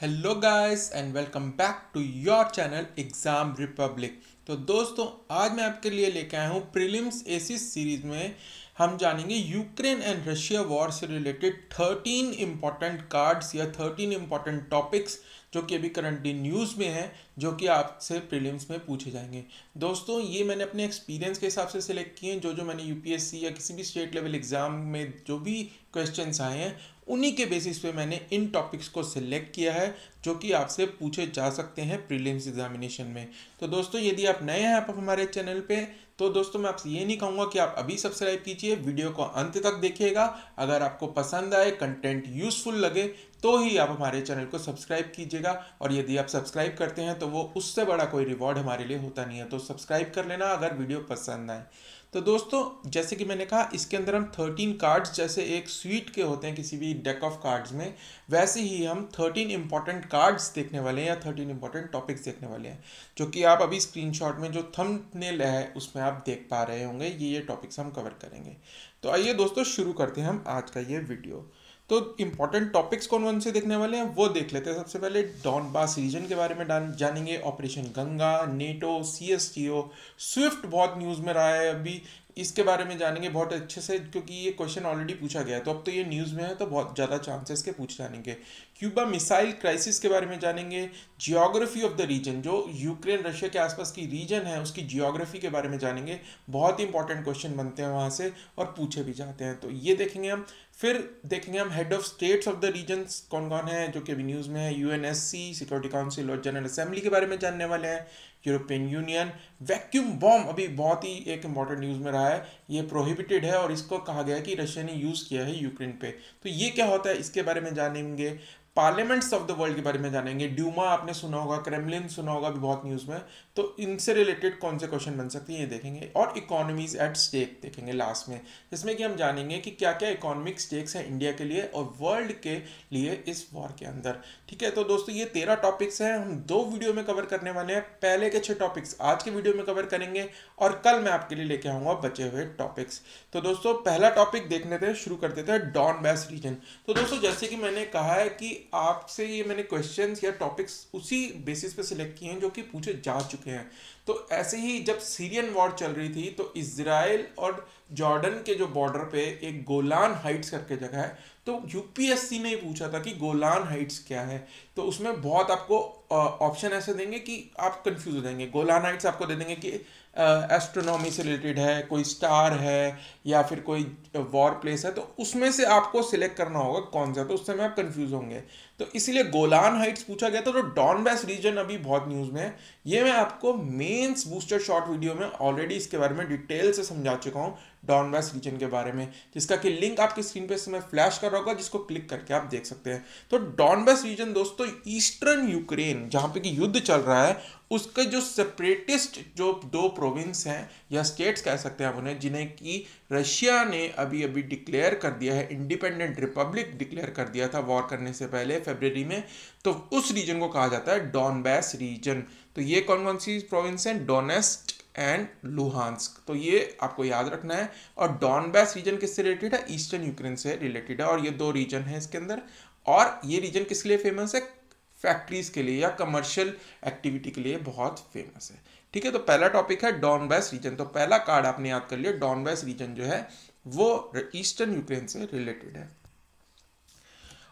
Hello guys and welcome back to your channel exam republic तो दोस्तों, आज मैं आपके लिए लेके आया हूँ प्रीलिम्स एसिस सीरीज़ में। हम जानेंगे यूक्रेन एंड रशिया वॉर से रिलेटेड थर्टीन इंपॉर्टेंट कार्ड्स या थर्टीन इंपॉर्टेंट टॉपिक्स जो कि अभी करंटली न्यूज़ में है, जो कि आपसे प्रीलिम्स में पूछे जाएँगे। दोस्तों, ये मैंने अपने एक्सपीरियंस के हिसाब से सिलेक्ट किए हैं, जो जो मैंने यूपीएससी या किसी भी स्टेट लेवल एग्ज़ाम में जो भी क्वेश्चंस आए हैं उन्हीं के बेसिस पे मैंने इन टॉपिक्स को सिलेक्ट किया है, जो कि आपसे पूछे जा सकते हैं प्रीलिम्स एग्जामिनेशन में। तो दोस्तों, यदि आप नए हैं आप हमारे चैनल पे तो दोस्तों, मैं आपसे ये नहीं कहूँगा कि आप अभी सब्सक्राइब कीजिए वीडियो को अंत तक देखिएगा। अगर आपको पसंद आए कंटेंट यूजफुल लगे तो ही आप हमारे चैनल को सब्सक्राइब कीजिएगा। और यदि आप सब्सक्राइब करते हैं तो वो उससे बड़ा कोई रिवॉर्ड हमारे लिए होता नहीं है तो सब्सक्राइब कर लेना अगर वीडियो पसंद आए। तो दोस्तों, जैसे कि मैंने कहा, इसके अंदर हम थर्टीन कार्ड्स जैसे एक स्वीट के होते हैं किसी भी डेक ऑफ़ कार्ड्स में, वैसे ही हम थर्टीन इंपॉर्टेंट कार्ड्स देखने वाले हैं या थर्टीन इंपॉर्टेंट टॉपिक्स देखने वाले हैं, जो कि आप अभी स्क्रीनशॉट में जो थंबनेल है, उसमें आप देख पा रहे होंगे, ये ये टॉपिक्स हम कवर करेंगे। तो आइए दोस्तों, शुरू करते हैं हम आज का ये वीडियो तो इंपॉर्टेंट टॉपिक्स कौन कौन से देखने वाले हैं, वो देख लेते हैं। सबसे पहले डॉनबास रीजन के बारे में जानेंगे। Operation Ganga NATO C S T O SWIFT बहुत न्यूज़ में रहा है। अभी इसके बारे में जानेंगे बहुत अच्छे से, क्योंकि ये क्वेश्चन ऑलरेडी पूछा गया है। तो अब तो ये न्यूज़ में है तो बहुत ज़्यादा चांसेस के पूछ जानेंगे। क्यूबा मिसाइल क्राइसिस के बारे में जानेंगे। जियोग्राफी ऑफ़ द रीजन जो यूक्रेन रशिया के आसपास की रीजन है, उसकी जियोग्राफी के बारे में जानेंगे। बहुत ही इंपॉर्टेंट क्वेश्चन बनते हैं वहाँ से, और पूछे भी जाते हैं। तो ये देखेंगे हम। फिर देखेंगे हम head of states of the regions कौन कौन है, जो कि अभी न्यूज़ में है। यूएनएससी सिक्योरिटी काउंसिल और जनरल असेंबली के बारे में जानने वाले हैं। European union. वैक्यूम बॉम्ब अभी बहुत ही एक इंपॉर्टेंट न्यूज़ में रहा है। ये प्रोहिबिटेड है और इसको कहा गया है कि रशिया ने यूज़ किया है यूक्रेन पे। तो ये क्या होता है, इसके बारे में जानेंगे। पार्लियामेंट्स ऑफ़ द वर्ल्ड के बारे में जानेंगे। ड्यूमा आपने सुना होगा क्रेमलिन सुना होगा भी बहुत न्यूज़ में। तो इनसे रिलेटेड कौन से क्वेश्चन बन सकते हैं, ये देखेंगे। और इकोनॉमीज एट स्टेक देखेंगे लास्ट में। जिसमें कि हम जानेंगे कि क्या क्या इकोनॉमिक स्टेक्स हैं इंडिया के लिए और वर्ल्ड के लिए इस वॉर के अंदर। ठीक है तो दोस्तों ये तेरह टॉपिक्स हैं, हम दो वीडियो में कवर करने वाले हैं। पहले के छः टॉपिक्स आज के वीडियो में कवर करेंगे और कल मैं आपके लिए लेके आऊँगा बचे हुए टॉपिक्स तो दोस्तों, पहला टॉपिक देखने थे, शुरू करते थे डॉन बैस रीजन तो दोस्तों, जैसे कि मैंने कहा है कि आपसे ये मैंने क्वेश्चन या टॉपिक्स उसी बेसिस पे सिलेक्ट किए हैं जो कि पूछे जा चुके हैं। तो ऐसे ही जब सीरियन वॉर चल रही थी तो इसराइल और जॉर्डन के जो बॉर्डर पे एक गोलान हाइट्स करके जगह है तो यूपीएससी ने पूछा था कि गोलान हाइट्स क्या है? तो उसमें बहुत आपको ऑप्शन ऐसे देंगे कि आप कंफ्यूज हो जाएँगे। गोलान हाइट्स आपको दे देंगे कि एस्ट्रोनॉमी से रिलेटेड है, कोई स्टार है, या फिर कोई वॉर प्लेस है तो उसमें से आपको सिलेक्ट करना होगा कौन सा तो उस समय आप कन्फ्यूज़ होंगे। तो इसीलिए गोलान हाइट्स पूछा गया था तो डॉन बेस रीजन अभी बहुत न्यूज़ में है। ये मैं आपको मेंस बूस्टर शॉर्ट वीडियो में ऑलरेडी इसके बारे में डिटेल से समझा चुका हूँ डॉन बेस रीजन के बारे में, जिसका कि लिंक आपकी स्क्रीन पे समय फ्लैश कर रहा होगा, जिसको क्लिक करके आप देख सकते हैं। तो डॉन बेस रीजन दोस्तों ईस्टर्न यूक्रेन जहाँ पे कि युद्ध चल रहा है, उसके जो सेपरेटिस्ट जो दो प्रोविंस हैं, या स्टेट्स कह सकते हैं आप उन्हें, जिन्हें कि रशिया ने अभी अभी डिक्लेयर कर दिया है इंडिपेंडेंट रिपब्लिक डिक्लेयर कर दिया था वॉर करने से पहले फेबररी में तो उस रीजन को कहा जाता है डॉनबैस रीजन तो ये कौन कौन सी प्रोविंस हैं? डोनेस्ट एंड लुहानस्क तो ये आपको याद रखना है। और डॉनबैस रीजन किससे रिलेटेड है? ईस्टर्न यूक्रेन से रिलेटेड है। और ये दो रीजन है इसके अंदर। और ये रीजन किस लिए फ़ेमस है? फैक्ट्रीज के लिए या कमर्शियल एक्टिविटी के लिए बहुत फ़ेमस है। ठीक है तो पहला टॉपिक है डॉन बेस रीजन तो पहला कार्ड आपने याद कर लिया। डॉन बेस रीजन जो है, वो ईस्टर्न यूक्रेन से रिलेटेड है।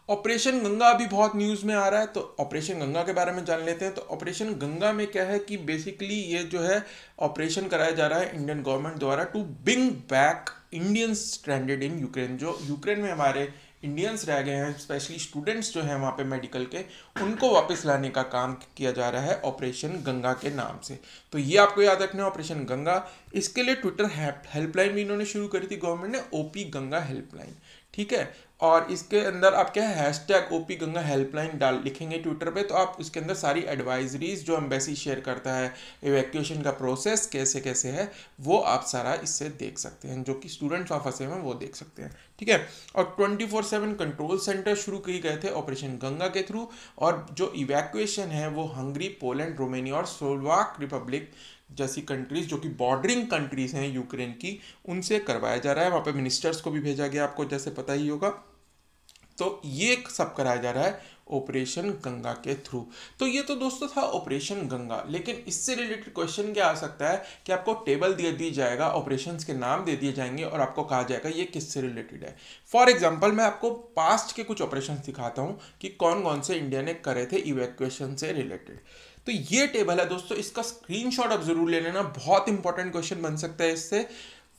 ऑपरेशन गंगा अभी बहुत न्यूज़ में आ रहा है तो ऑपरेशन गंगा के बारे में जान लेते हैं। तो ऑपरेशन गंगा में क्या है कि बेसिकली ये जो है, ऑपरेशन कराया जा रहा है इंडियन गवर्नमेंट द्वारा to bring back Indians stranded in Ukraine जो यूक्रेन में हमारे इंडियंस रह गए हैं स्पेशली स्टूडेंट्स जो हैं वहाँ पे मेडिकल के, उनको वापस लाने का काम किया जा रहा है ऑपरेशन गंगा के नाम से। तो ये आपको याद रखना है ऑपरेशन गंगा। इसके लिए ट्विटर हेल्पलाइन भी इन्होंने शुरू करी थी, गवर्नमेंट ने ओपी गंगा हेल्पलाइन ठीक है? और इसके अंदर आप क्या hashtag O P Ganga helpline डाल लिखेंगे ट्विटर पे तो आप उसके अंदर सारी एडवाइजरीज जो एम्बेसी शेयर करता है इवैक्यूएशन का प्रोसेस कैसे कैसे है, वो आप सारा इससे देख सकते हैं, जो कि स्टूडेंट्स वहाँ फंसे हैं वो देख सकते हैं, ठीक है? और twenty four seven control centre शुरू किए गए थे ऑपरेशन गंगा के थ्रू और जो इवैक्यूएशन है वो हंगरी पोलैंड रोमेनिया और सोलवाक रिपब्लिक जैसी कंट्रीज़ जो कि बॉर्डरिंग कंट्रीज़ हैं यूक्रेन की, उनसे करवाया जा रहा है। वहाँ पे मिनिस्टर्स को भी भेजा गया, आपको जैसे पता ही होगा। तो ये सब कराया जा रहा है ऑपरेशन गंगा के थ्रू तो ये तो दोस्तों था ऑपरेशन गंगा। लेकिन इससे रिलेटेड क्वेश्चन क्या आ सकता है कि आपको टेबल दे दी जाएगा ऑपरेशन के नाम दे दिए जाएँगे और आपको कहा जाएगा ये किससे रिलेटेड है। फॉर एग्ज़ाम्पल मैं आपको पास्ट के कुछ ऑपरेशन दिखाता हूँ कि कौन कौन से इंडिया ने करे थे इवेक्वेशन से रिलेटेड तो ये टेबल है दोस्तों, इसका स्क्रीनशॉट आप ज़रूर ले लेना। बहुत इंपॉर्टेंट क्वेश्चन बन सकता है इससे।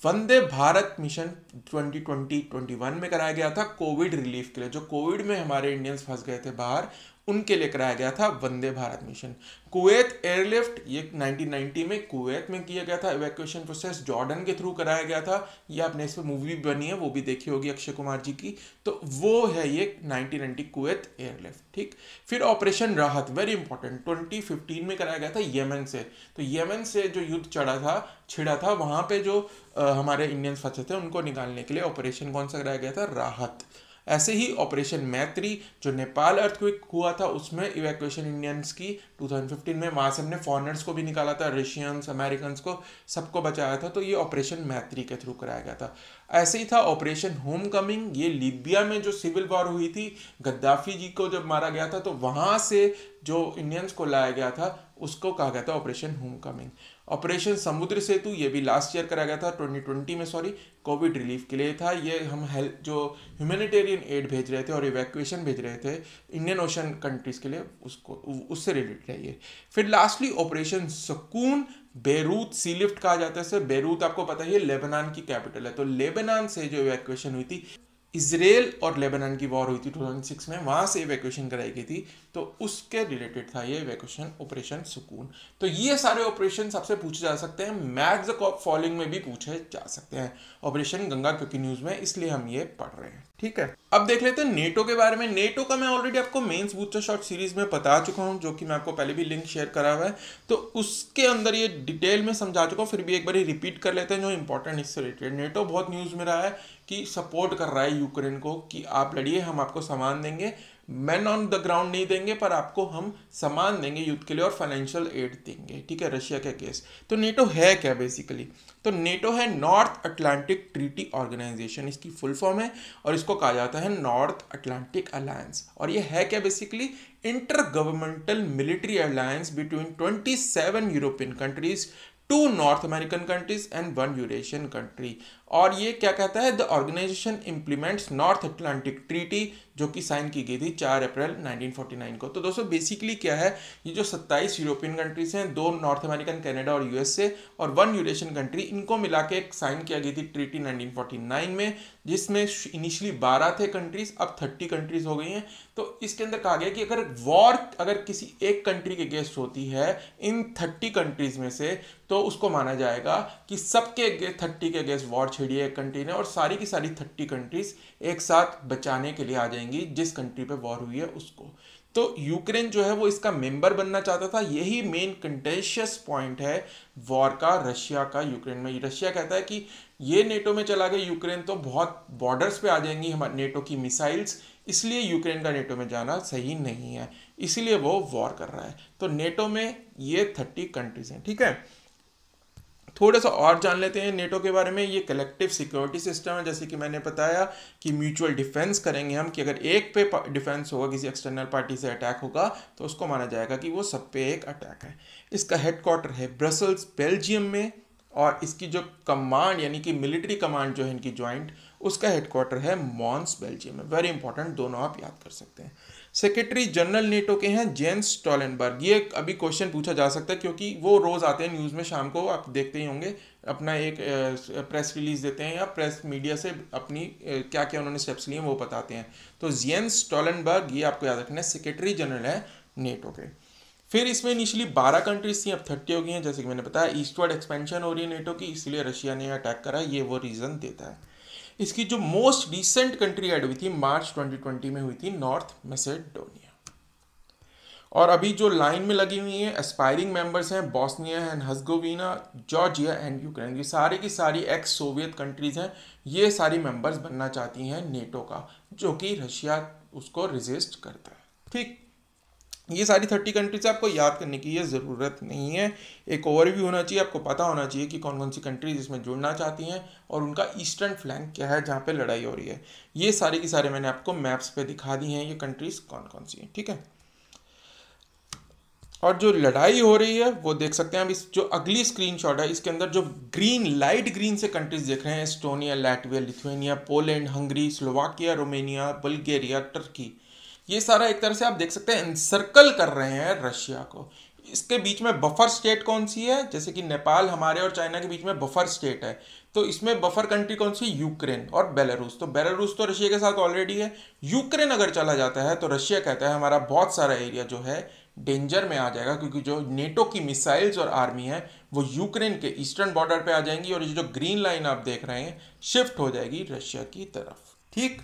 वंदे भारत मिशन 2020-21 में कराया गया था कोविड रिलीफ के लिए। जो कोविड में हमारे इंडियंस फंस गए थे बाहर उनके लिए कराया गया था Vande Bharat mission. Kuwait airlift ये 1990 में कुवैत में किया गया था। इवैक्यूएशन प्रोसेस जॉर्डन के थ्रू कराया गया था। ये आपने इस पर मूवी भी बनी है वो भी देखी होगी अक्षय कुमार जी की। तो वो है ये 1990 कुवैत एयरलिफ्ट ठीक? फिर ऑपरेशन राहत वेरी इंपॉर्टेंट 2015 में कराया गया था येमन से। तो येमन से जो युद्ध चढ़ा था छिड़ा था वहाँ पर जो आ, हमारे इंडियंस फंसे थे उनको निकालने के लिए ऑपरेशन कौन सा कराया गया था? राहत। ऐसे ही ऑपरेशन मैत्री, जो नेपाल अर्थक्विक हुआ था, उसमें इवैक्यूएशन इंडियंस की 2015 में वहाँ से हमने फॉरनर्स को भी निकाला था रशियंस अमेरिकन को, सबको बचाया था तो ये ऑपरेशन मैत्री के थ्रू कराया गया था। ऐसे ही था ऑपरेशन होम कमिंग ये लीबिया में जो सिविल वॉर हुई थी, गद्दाफी जी को जब मारा गया था तो वहाँ से जो इंडियंस को लाया गया था, उसको कहा गया था ऑपरेशन होम कमिंग ऑपरेशन समुद्र सेतु, ये भी लास्ट ईयर कराया गया था 2020 में सॉरी कोविड रिलीफ के लिए था। ये हम हेल्थ जो ह्यूमैनिटेरियन एड भेज रहे थे और इवैक्यूएशन भेज रहे थे इंडियन ओशन कंट्रीज़ के लिए, उसको, उससे रिलेटेड है ये। फिर lastly operation Sukoon Beirut sea lift कहा जाता है सर। बेरूत आपको पता ही है लेबनान की कैपिटल है। तो लेबनान से जो इवैक्यूएशन हुई थी इसराइल और लेबनान की वॉर हुई थी 2006 में, वहाँ से इवैक्यूएशन कराई गई थी। तो उसके रिलेटेड था ये इवैक्यूएशन ऑपरेशन सुकून। तो ये सारे ऑपरेशन सबसे पूछे जा सकते हैं कॉप फॉलोइंग में भी पूछे जा सकते हैं। ऑपरेशन गंगा क्योंकि न्यूज़ में, इसलिए हम ये पढ़ रहे हैं। ठीक है? अब देख लेते हैं नेटो के बारे में। नेटो का मैं ऑलरेडी आपको मेंस बूस्टर शॉट सीरीज़ में बता चुका हूँ, जो कि मैं आपको पहले भी लिंक शेयर करा हुआ है। तो उसके अंदर ये डिटेल में समझा चुका हूँ, फिर भी एक बार रिपीट कर लेते हैं, जो इंपॉर्टेंट इससे रिलेटेड नेटो बहुत न्यूज़ में रहा है कि सपोर्ट कर रहा है यूक्रेन को कि आप लड़िए, हम आपको सामान देंगे। मैन ऑन द ग्राउंड नहीं देंगे, पर आपको हम सामान देंगे, युद्ध के लिए और फाइनेंशियल एड देंगे, ठीक है, रशिया के केस तो नेटो है क्या बेसिकली तो नेटो है नॉर्थ अटलांटिक ट्रीटी ऑर्गेनाइजेशन इसकी फुल फॉर्म है, और इसको कहा जाता है नॉर्थ अटलांटिक अलायंस और ये है क्या basically intergovernmental military alliance between 27 European countries two North American countries and one Eurasian country और ये क्या कहता है? The organisation implements North Atlantic treaty जो कि साइन की गई थी 4 अप्रैल 1949 को। तो दोस्तों बेसिकली क्या है? ये जो 27 यूरोपियन कंट्रीज़ हैं, दो नॉर्थ अमेरिकन कनाडा और यूएसए और वन यूरेशियन कंट्री इनको मिला के साइन किया गई थी ट्रीटी 1949 में, जिसमें इनिशियली 12 थे कंट्रीज़ अब 30 कंट्रीज़ हो गई हैं। तो इसके अंदर कहा गया कि अगर वॉर अगर किसी एक कंट्री के गेस्ट होती है, इन थर्टी कंट्रीज़ में से तो उसको माना जाएगा कि सबके थर्टी के गेस्ट वॉर छेड़िए एक कंट्री ने और सारी की सारी थर्टी कंट्रीज़ एक साथ बचाने के लिए आ जाएँगी, जिस कंट्री पे वॉर हुई है उसको। तो यूक्रेन जो है वो इसका मेंबर बनना चाहता था, यही मेन कंटेशियस पॉइंट है वॉर का, रशिया का, यूक्रेन में। रशिया कहता है कि ये नेटो में चला गया, यूक्रेन तो बहुत बॉर्डर्स पे आ जाएँगी हमारे नेटो की मिसाइल्स इसलिए यूक्रेन का नेटो में जाना सही नहीं है, इसीलिए वो वॉर कर रहा है। तो नेटो में ये थर्टी कंट्रीज़ हैं, ठीक है? थोड़ा सा और जान लेते हैं नेटो के बारे में। ये कलेक्टिव सिक्योरिटी सिस्टम है, जैसे कि मैंने बताया कि म्यूचुअल डिफेंस करेंगे हम कि अगर एक पे डिफेंस होगा, किसी एक्सटर्नल पार्टी से अटैक होगा तो उसको माना जाएगा कि वो सब पे एक अटैक है। इसका हेडक्वार्टर है ब्रसल्स, बेल्जियम में और इसकी जो कमांड यानी कि मिलिट्री कमांड जो है, इनकी ज्वाइंट उसका हेडक्वार्टर है मॉन्स, बेल्जियम में। वेरी इंपॉर्टेंट दोनों आप याद कर सकते हैं। सेक्रेटरी जनरल नेटो के हैं जेंस स्टॉलनबर्ग ये अभी क्वेश्चन पूछा जा सकता है क्योंकि वो रोज़ आते हैं न्यूज़ में शाम को, आप देखते ही होंगे। अपना एक प्रेस रिलीज़ देते हैं या प्रेस मीडिया से अपनी क्या क्या उन्होंने स्टेप्स लिए वो बताते हैं। तो जेंस स्टॉलनबर्ग ये आपको याद रखना है सेक्रेटरी जनरल है नेटो के। फिर इसमें इनिशियली बारह कंट्रीज़ थी, अब थर्टी हो गई हैं, जैसे कि मैंने बताया ईस्टवर्ड एक्सपेंशन हो रही है नेटो की, इसलिए रशिया ने अटैक करा, ये वो रीज़न देता है। इसकी जो मोस्ट रिसेंट कंट्री ऐड हुई थी, मार्च 2020 में हुई थी, नॉर्थ मैसेडोनिया। और अभी जो लाइन में लगी हुई है एस्पायरिंग मेंबर्स हैं Bosnia and Herzegovina Georgia and Ukraine ये सारी की सारी एक्स सोवियत कंट्रीज़ हैं, ये सारी मेंबर्स बनना चाहती हैं नेटो का, जो कि रशिया उसको रिजिस्ट करता है। ठीक? ये सारी थर्टी कंट्रीज़ आपको याद करने की ये ज़रूरत नहीं है। एक ओवरव्यू होना चाहिए, आपको पता होना चाहिए कि कौन कौन सी कंट्रीज़ इसमें जुड़ना चाहती हैं और उनका ईस्टर्न फ्लैंक क्या है जहाँ पे लड़ाई हो रही है। ये सारे की सारे मैंने आपको मैप्स पे दिखा दी हैं, ये कंट्रीज़ कौन कौन सी हैं, ठीक है? और जो लड़ाई हो रही है, वो देख सकते हैं अब इस जो अगली स्क्रीनशॉट है, इसके अंदर जो ग्रीन लाइट ग्रीन से कंट्रीज़ देख रहे हैं Estonia Latvia Lithuania Poland Hungary Slovakia Romania Bulgaria Turkey ये सारा एक तरह से आप देख सकते हैं इंसर्कल कर रहे हैं रशिया को। इसके बीच में बफर स्टेट कौन सी है? जैसे कि नेपाल हमारे और चाइना के बीच में बफर स्टेट है। तो इसमें बफर कंट्री कौन सी? यूक्रेन और बेलारूस। तो बेलारूस तो रशिया के साथ ऑलरेडी है। यूक्रेन अगर चला जाता है तो रशिया कहता है, हमारा बहुत सारा एरिया जो है डेंजर में आ जाएगा, क्योंकि जो नेटो की मिसाइल्स और आर्मी है, वो यूक्रेन के ईस्टर्न बॉर्डर पे आ जाएँगी और ये जो ग्रीन लाइन आप देख रहे हैं शिफ्ट हो जाएगी रशिया की तरफ़। ठीक?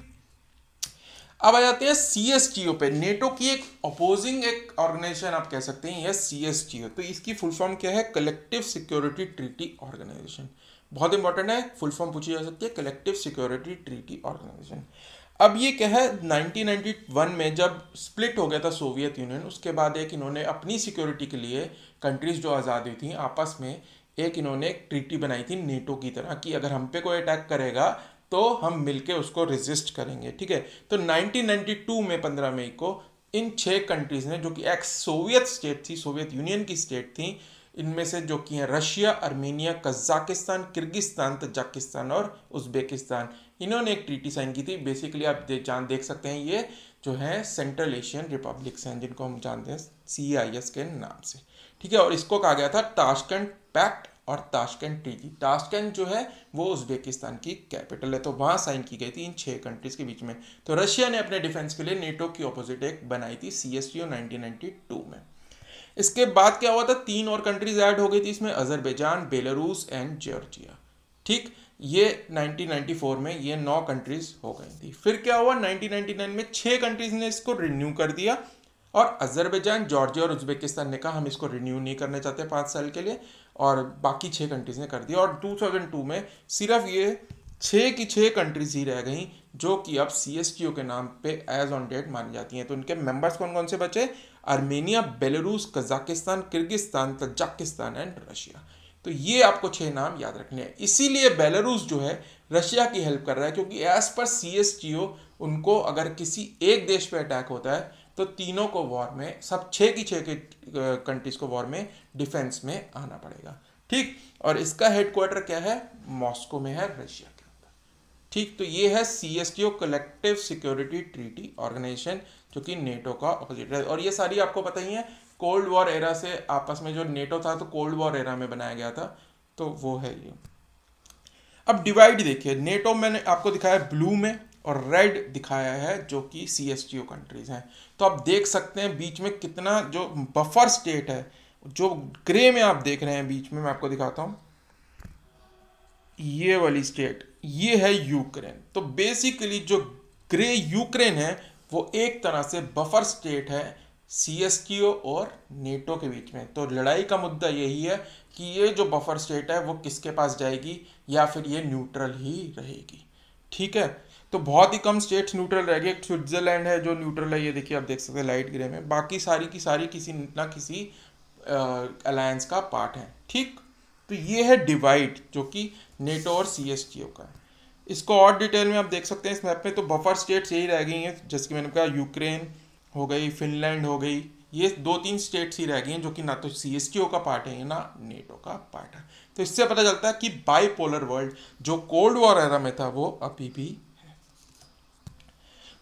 अब आ जाते हैं सी एस टी ओ पे। नेटो की एक अपोजिंग एक ऑर्गेनाइजेशन आप कह सकते हैं यह सी एस टी ओ तो इसकी फुल फॉर्म क्या है? कलेक्टिव सिक्योरिटी ट्रीटी ऑर्गेनाइजेशन बहुत इंपॉर्टेंट है फुल फॉर्म पूछी जा सकती है। कलेक्टिव सिक्योरिटी ट्रीटी ऑर्गेनाइजेशन अब ये क्या है? 1991 में जब स्प्लिट हो गया था सोवियत यूनियन उसके बाद एक इन्होंने अपनी सिक्योरिटी के लिए कंट्रीज़ जो आज़ाद हुई थी, आपस में एक इन्होंने एक ट्रीटी बनाई थी नेटो की तरह कि अगर हम पे कोई अटैक करेगा तो हम मिलके उसको रेजिस्ट करेंगे ठीक है? तो 1992 में 15 मई को इन छह कंट्रीज़ ने जो कि एक्स सोवियत स्टेट थी सोवियत यूनियन की स्टेट थी इनमें से जो कि हैं Russia Armenia Kazakhstan Kyrgyzstan Tajikistan और उज्बेकिस्तान इन्होंने एक ट्रीटी साइन की थी। बेसिकली आप दे, जान देख सकते हैं ये जो है सेंट्रल एशियन रिपब्लिक्स हैं जिनको हम जानते हैं सीआईएस के नाम से। ठीक है? और इसको कहा गया था टास्केंट पैक्ट और ताशकंद ट्रीटी ताशकंद जो है, वो उज्बेकिस्तान की कैपिटल है तो वहाँ साइन की गई थी इन छः कंट्रीज़ के बीच में। तो रशिया ने अपने डिफेंस के लिए नेटो की ऑपोजिट एक बनाई थी सी एस में। इसके बाद क्या हुआ था? तीन और कंट्रीज़ ऐड हो गई थी इसमें अजरबैजान बेलारूस एंड जॉर्जिया ठीक, ये 1994 में ये नौ कंट्रीज़ हो गई थी। फिर क्या हुआ? 1999 में छह कंट्रीज़ ने इसको रिन्यू कर दिया। और अजरबैजान, जॉर्जिया और उज्बेकिस्तान ने कहा, हम इसको रिन्यू नहीं करना चाहते पाँच साल के लिए और बाकी छः कंट्रीज़ ने कर दिया। और 2002 में सिर्फ़ ये छः की छः कंट्रीज़ ही रह गई, जो कि अब सी एस के नाम पे एज ऑन डेट मानी जाती हैं। तो उनके मेंबर्स कौन कौन से बचे? Armenia, Belarus, Kazakhstan, Kyrgyzstan, Tajikistan and Russia. तो ये आपको छह नाम याद रखने हैं। इसीलिए बेलारूस जो है, रशिया की हेल्प कर रहा है, क्योंकि एज पर सीएसटीओ उनको अगर किसी एक देश पे अटैक होता है तो तीनों को वॉर में, सब छः की छः के कंट्रीज़ को वॉर में डिफेंस में आना पड़ेगा। ठीक? और इसका हेडक्वार्टर क्या है? मॉस्को में है रशिया के अंदर। ठीक? तो ये है C S T O collective security treaty organisation जो कि नेटो का अपोजिट है। और ये सारी आपको पता ही है कोल्ड वॉर एरा से आपस में जो नेटो था तो कोल्ड वॉर एरा में बनाया गया था तो वो है ये। अब डिवाइड देखिए नेटो मैंने आपको दिखाया ब्लू में। और रेड दिखाया है जो कि C S T O countries हैं। तो आप देख सकते हैं बीच में कितना जो बफर स्टेट है, जो ग्रे में आप देख रहे हैं बीच में, मैं आपको दिखाता हूँ। ये वाली स्टेट ये है यूक्रेन तो बेसिकली जो ग्रे यूक्रेन है, वो एक तरह से बफर स्टेट है सी एस टी ओ और नेटो के बीच में। तो लड़ाई का मुद्दा यही है कि ये जो बफर स्टेट है, वो किसके पास जाएगी या फिर ये न्यूट्रल ही रहेगी। ठीक है? तो बहुत ही कम स्टेट्स न्यूट्रल रह गए। स्विट्जरलैंड है जो न्यूट्रल है, ये देखिए आप देख सकते हैं लाइट ग्रे में। बाकी सारी की सारी किसी ना किसी अलायंस का पार्ट है। ठीक? तो ये है डिवाइड जो कि नेटो और सी एस टी ओ का है। इसको और डिटेल में आप देख सकते हैं, इस मैप में तो बफर स्टेट्स यही रह गई हैं। जैसे कि मैंने कहा यूक्रेन हो गई फिनलैंड हो गई, ये दो तीन स्टेट्स ही रह गई हैं, जो कि ना तो सी एस टी ओ का पार्ट है, ना नेटो का पार्ट है। तो इससे पता चलता है कि बाईपोलर वर्ल्ड जो कोल्ड वॉर एरा में था, वो अभी भी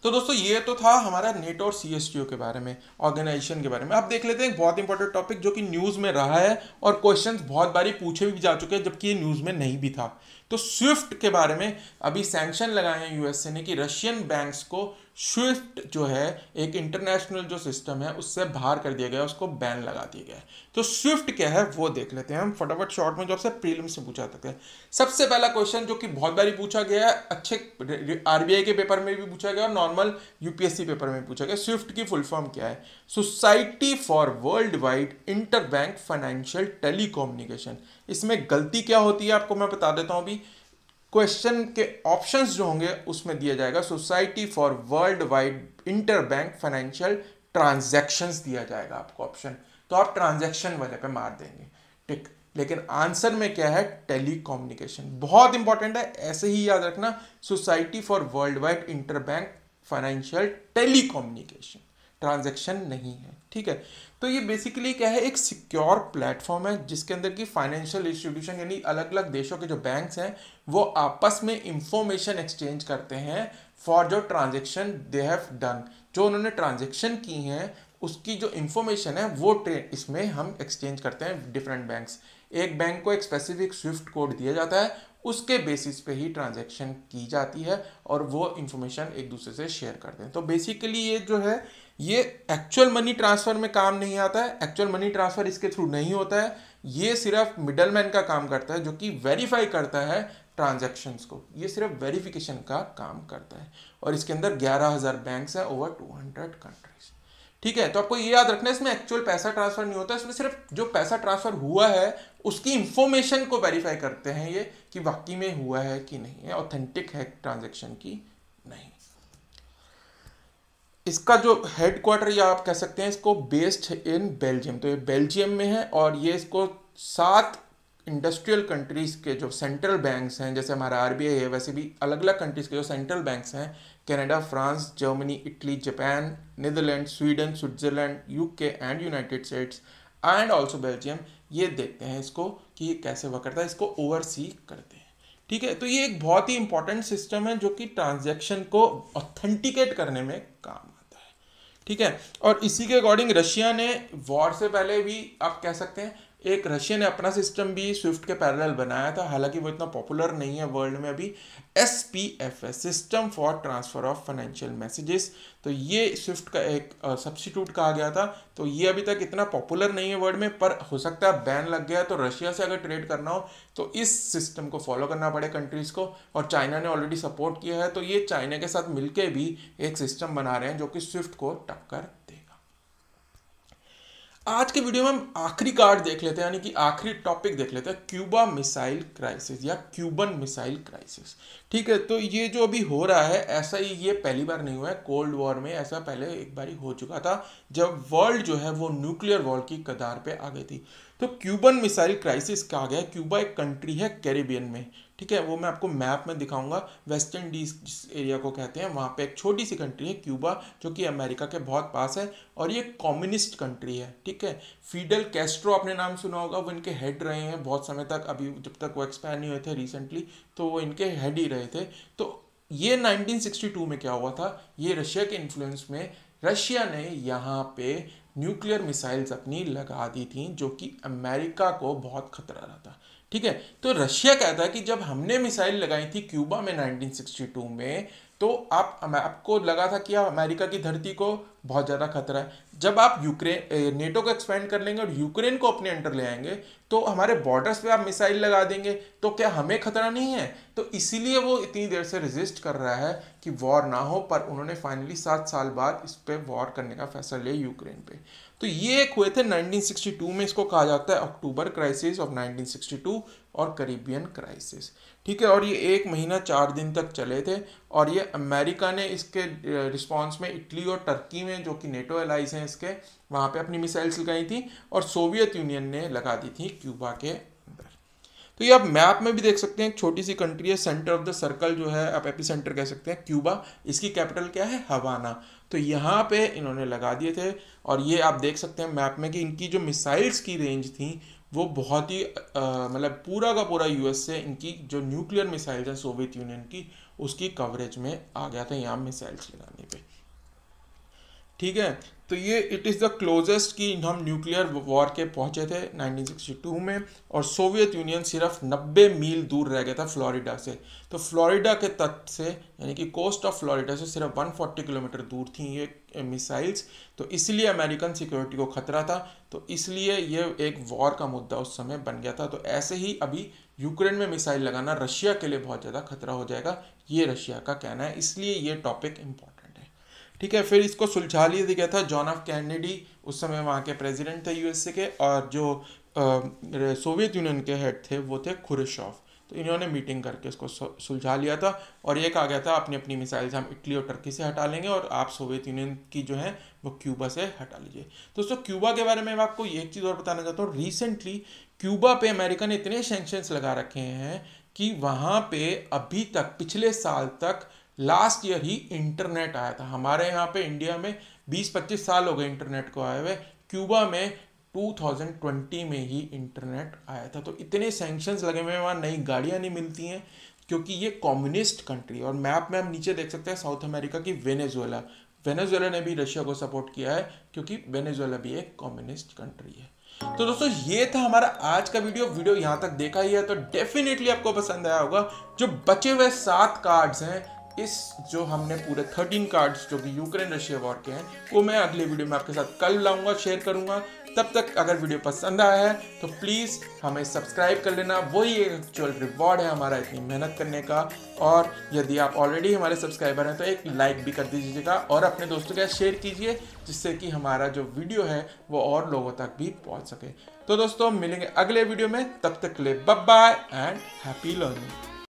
तो दोस्तों, ये तो था हमारा नेट और सी के बारे में ऑर्गेनाइजेशन के बारे में। अब देख लेते हैं एक बहुत इंपॉर्टेंट टॉपिक जो कि न्यूज़ में रहा है और क्वेश्चंस बहुत बारी पूछे भी जा चुके हैं, जबकि ये न्यूज़ में नहीं भी था। तो स्विफ्ट के बारे में अभी सैंक्शन लगाए हैं यूएसए ने कि रशियन बैंक्स को स्विफ्ट जो है, एक इंटरनेशनल जो सिस्टम है, उससे बाहर कर दिया गया, उसको बैन लगा दिया गया तो स्विफ्ट क्या है, वो देख लेते हैं हम फटाफट शॉर्ट में, जो आपसे प्रीलिम से पूछा सकते हैं। सबसे पहला क्वेश्चन जो कि बहुत बारी पूछा गया है, अच्छे आरबीआई के पेपर में भी पूछा गया और नॉर्मल यूपीएससी पेपर में पूछा गया। स्विफ्ट की फुल फॉर्म क्या है? Society for worldwide interbank financial telecommunication इसमें गलती क्या होती है, आपको मैं बता देता हूँ अभी। क्वेश्चन के ऑप्शंस जो होंगे उसमें दिया जाएगा। Society for worldwide interbank financial transactions दिया जाएगा आपको ऑप्शन। तो आप ट्रांजैक्शन वाले पे मार देंगे। ठीक। लेकिन आंसर में क्या है? टेली बहुत इंपॉर्टेंट है। ऐसे ही याद रखना, society for worldwide interbank financial tele transaction नहीं है, ठीक है? तो ये बेसिकली क्या है, एक सिक्योर प्लेटफॉर्म है, जिसके अंदर की फाइनेंशियल इंस्टीट्यूशन यानी अलग अलग देशों के जो बैंक्स हैं, वो आपस में इंफॉर्मेशन एक्सचेंज करते हैं फॉर जो ट्रांजेक्शन दे हैव डन जो उन्होंने ट्रांजेक्शन की हैं, उसकी जो इंफॉर्मेशन है, वो इसमें हम एक्सचेंज करते हैं डिफरेंट बैंक्स एक बैंक को एक स्पेसिफिक स्विफ्ट कोड दिया जाता है, उसके बेसिस पे ही ट्रांजैक्शन की जाती है और वो इन्फॉर्मेशन एक दूसरे से शेयर करते हैं। तो बेसिकली ये जो है ये एक्चुअल मनी ट्रांसफ़र में काम नहीं आता है एक्चुअल मनी ट्रांसफ़र इसके थ्रू नहीं होता है। ये सिर्फ़ मिडलमैन का काम करता है, जो कि वेरीफाई करता है ट्रांजैक्शंस को। ये सिर्फ़ वेरिफिकेशन का काम करता है। और इसके अंदर ग्यारह हज़ार बैंक है ओवर टू हंड्रेड कंट्रीज़ ठीक है तो आपको ये याद रखना है, इसमें एक्चुअल पैसा ट्रांसफ़र नहीं होता। इसमें सिर्फ़ जो पैसा ट्रांसफ़र हुआ है, उसकी इंफॉर्मेशन को वेरीफाई करते हैं ये, कि वाकई में हुआ है कि नहीं है। ऑथेंटिक है ट्रांजेक्शन की नहीं। इसका जो हेड क्वार्टर या आप कह सकते हैं, इसको बेस्ड इन बेल्जियम तो ये बेल्जियम में है और ये इसको सात इंडस्ट्रियल कंट्रीज़ के जो सेंट्रल बैंक्स हैं, जैसे हमारा आरबीआई है, वैसे भी अलग अलग कंट्रीज़ के जो सेंट्रल बैंक्स हैं Canada France Germany Italy Japan Netherlands Sweden Switzerland UK and United States and also Belgium ये देखते हैं इसको कि ये कैसे वर्क करता है, इसको ओवरसी करते हैं। ठीक है तो ये एक बहुत ही इंपॉर्टेंट सिस्टम है जो कि ट्रांजैक्शन को ऑथेंटिकेट करने में काम ठीक है? और इसी के अकॉर्डिंग रशिया ने वॉर से पहले भी आप कह सकते हैं एक रशिया ने अपना सिस्टम भी स्विफ्ट के पैरेलल बनाया था। हालाँकि वो इतना पॉपुलर नहीं है वर्ल्ड में अभी। S P F S system for transfer of financial messages तो ये स्विफ्ट का एक सब्सिट्यूट कहा गया था। तो ये अभी तक इतना पॉपुलर नहीं है वर्ल्ड में, पर हो सकता है बैन लग गया तो रशिया से अगर ट्रेड करना हो तो इस सिस्टम को फॉलो करना पड़े कंट्रीज़ को। और चाइना ने ऑलरेडी सपोर्ट किया है। तो ये चाइना के साथ मिलकर भी एक सिस्टम बना रहे हैं, जो कि स्विफ्ट को टक्कर आज के वीडियो में हम आखिरी कार्ड देख लेते हैं, यानी कि आखिरी टॉपिक देख लेते हैं क्यूबा मिसाइल क्राइसिस या क्यूबन मिसाइल क्राइसिस ठीक है तो ये जो अभी हो रहा है, ऐसा ही ये पहली बार नहीं हुआ है कोल्ड वॉर में ऐसा पहले एक बार ही हो चुका था, जब वर्ल्ड जो है वो न्यूक्लियर वॉर की कदार पे आ गई थी। तो क्यूबन मिसाइल क्राइसिस कहा गया क्यूबा एक कंट्री है कैरेबियन में। ठीक है, वो मैं आपको मैप में दिखाऊँगा। वेस्ट इंडीज जिस एरिया को कहते हैं, वहाँ पे एक छोटी सी कंट्री है क्यूबा जो कि अमेरिका के बहुत पास है और ये कम्युनिस्ट कंट्री है, ठीक है। फीडल कैस्ट्रो आपने नाम सुना होगा, वो इनके हेड रहे हैं बहुत समय तक, अभी जब तक वो एक्सपायर नहीं हुए थे रिसेंटली तो वो इनके हेड ही रहे थे। तो ये 1962 में क्या हुआ था? ये रशिया के इन्फ्लुएंस में रशिया ने यहाँ पे न्यूक्लियर मिसाइल्स अपनी लगा दी थी, जो कि अमेरिका को बहुत खतरा रहता ठीक है? तो रशिया कहता है कि जब हमने मिसाइल लगाई थी क्यूबा में 1962 में तो आप आपको लगा था कि आप अमेरिका की धरती को बहुत ज़्यादा खतरा है। जब आप यूक्रेन नेटो को एक्सपेंड कर लेंगे और यूक्रेन को अपने अंडर ले आएँगे तो हमारे बॉर्डर्स पे आप मिसाइल लगा देंगे तो क्या हमें खतरा नहीं है? तो इसीलिए वो इतनी देर से रेजिस्ट कर रहा है कि वॉर ना हो, पर उन्होंने फाइनली सात साल बाद इस पर वॉर करने का फैसला लिया यूक्रेन पे। तो ये एक हुए थे 1962 में, इसको कहा जाता है अक्टूबर क्राइसिस ऑफ़ 1962 और करीबियन क्राइसिस। ठीक है, और ये एक महीना चार दिन तक चले थे, और ये अमेरिका ने इसके रिस्पांस में इटली और टर्की में, जो कि नेटो एलाइज हैं इसके, वहाँ पे अपनी मिसाइल्स लगाई थी, और सोवियत यूनियन ने लगा दी थी क्यूबा के अंदर। तो ये आप मैप में भी देख सकते हैं, एक छोटी सी कंट्री है, सेंटर ऑफ़ द सर्कल जो है, आप एपी सेंटर कह सकते हैं, क्यूबा। इसकी कैपिटल क्या है? हवाना। तो यहाँ पे इन्होंने लगा दिए थे, और ये आप देख सकते हैं मैप में कि इनकी जो मिसाइल्स की रेंज थी वो बहुत ही मतलब पूरा का पूरा यूएस से इनकी जो न्यूक्लियर मिसाइल्स हैं सोवियत यूनियन की, उसकी कवरेज में आ गया था यहाँ मिसाइल्स लगाने पे। ठीक है? तो ये इट इज़ द क्लोजेस्ट कि हम न्यूक्लियर वॉर के पहुँचे थे 1962 में, और सोवियत यूनियन सिर्फ़ 90 मील दूर रह गया था फ्लोरिडा से। तो फ्लोरिडा के तट से, यानी कि कोस्ट ऑफ़ फ्लोरिडा से सिर्फ़ 140 किलोमीटर दूर थी ये मिसाइल्स तो इसलिए अमेरिकन सिक्योरिटी को खतरा था। तो इसलिए ये एक वॉर का मुद्दा उस समय बन गया था। तो ऐसे ही अभी यूक्रेन में मिसाइल लगाना रशिया के लिए बहुत ज़्यादा खतरा हो जाएगा। ये रशिया का कहना है। इसलिए ये टॉपिक इम्पोर्टेंट ठीक है, फिर इसको सुलझा लिया। गया था जॉन ऑफ़ कैनेडी, उस समय वहाँ के प्रेसिडेंट थे यूएसए के, और जो सोवियत यूनियन के हेड थे, वो थे खुरशॉफ तो इन्होंने मीटिंग करके इसको सुलझा लिया था, और ये कहा गया था अपनी अपनी मिसाइल्स हम इटली और टर्की से हटा लेंगे, और आप सोवियत यूनियन की जो है, वो क्यूबा से हटा लीजिए। दोस्तों, क्यूबा के बारे में मैं आपको एक चीज़ और बताना चाहता हूँ। रिसेंटली क्यूबा पे अमेरिका ने इतने सेंक्शंस लगा रखे हैं कि वहाँ पे अभी तक, पिछले साल तक लास्ट ईयर ही इंटरनेट आया था। हमारे यहाँ पे इंडिया में 20-25 साल हो गए इंटरनेट को आए हुए। क्यूबा में 2020 में ही इंटरनेट आया था। तो इतने सेंक्शंस लगे हुए वहाँ नई गाड़ियाँ नहीं मिलती हैं, क्योंकि ये कम्युनिस्ट कंट्री और मैप में हम नीचे देख सकते हैं साउथ अमेरिका की वेनेजुएला वेनेजुएला ने भी रशिया को सपोर्ट किया है, क्योंकि वेनेजुएला भी एक कम्युनिस्ट कंट्री है। तो दोस्तों, ये था हमारा आज का वीडियो वीडियो यहाँ तक देखा ही है तो डेफिनेटली आपको पसंद आया होगा। जो बचे हुए सात कार्ड्स हैं इस जो हमने पूरे थर्टीन कार्ड्स जो कि यूक्रेन रशिया वॉर के हैं, वो मैं अगले वीडियो में आपके साथ कल लाऊँगा शेयर करूँगा। तब तक अगर वीडियो पसंद आया है तो प्लीज़ हमें सब्सक्राइब कर लेना। वही एक्चुअल रिवॉर्ड है हमारा इतनी मेहनत करने का। और यदि आप ऑलरेडी हमारे सब्सक्राइबर हैं तो एक लाइक भी कर दीजिएगा और अपने दोस्तों के साथ शेयर कीजिए, जिससे कि हमारा जो वीडियो है, वो और लोगों तक भी पहुँच सके। तो दोस्तों, मिलेंगे अगले वीडियो में। तब तक लिए बाय एंड हैप्पी लर्निंग